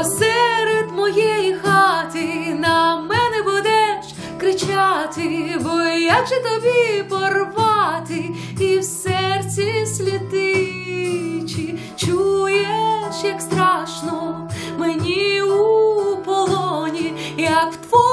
посеред моєї хати на мене будеш кричати, бо як же тобі порвати, і в серці слітичі, чуєш, як страшно мені у полоні, як в твоєму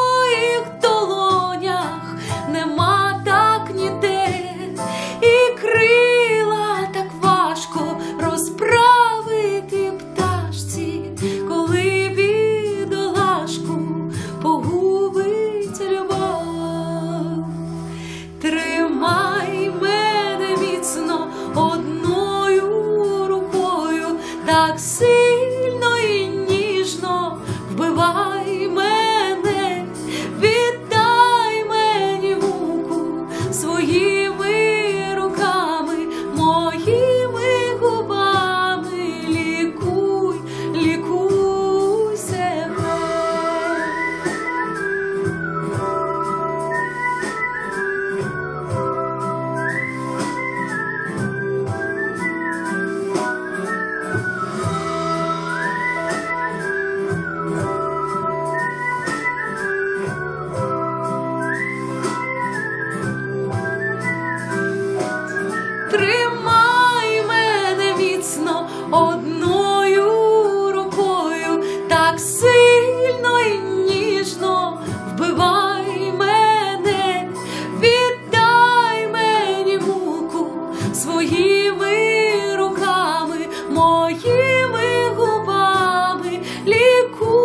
cool.